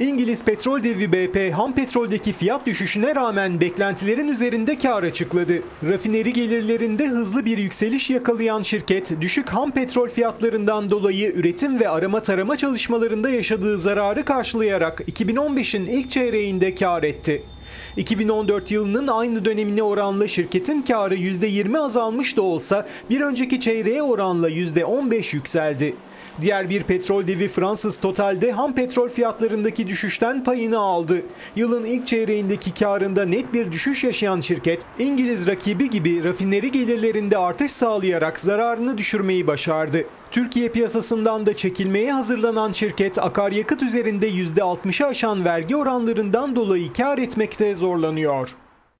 İngiliz petrol devi BP ham petroldeki fiyat düşüşüne rağmen beklentilerin üzerinde kar açıkladı. Rafineri gelirlerinde hızlı bir yükseliş yakalayan şirket düşük ham petrol fiyatlarından dolayı üretim ve arama tarama çalışmalarında yaşadığı zararı karşılayarak 2015'in ilk çeyreğinde kar etti. 2014 yılının aynı dönemine oranla şirketin karı %20 azalmış da olsa bir önceki çeyreğe oranla %15 yükseldi. Diğer bir petrol devi Fransız Total'de ham petrol fiyatlarındaki düşüşten payını aldı. Yılın ilk çeyreğindeki karında net bir düşüş yaşayan şirket, İngiliz rakibi gibi rafineri gelirlerinde artış sağlayarak zararını düşürmeyi başardı. Türkiye piyasasından da çekilmeye hazırlanan şirket akaryakıt üzerinde %60'ı aşan vergi oranlarından dolayı kar etmekte zorlanıyor.